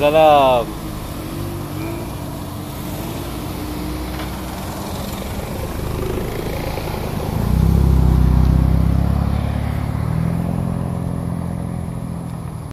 哈喽。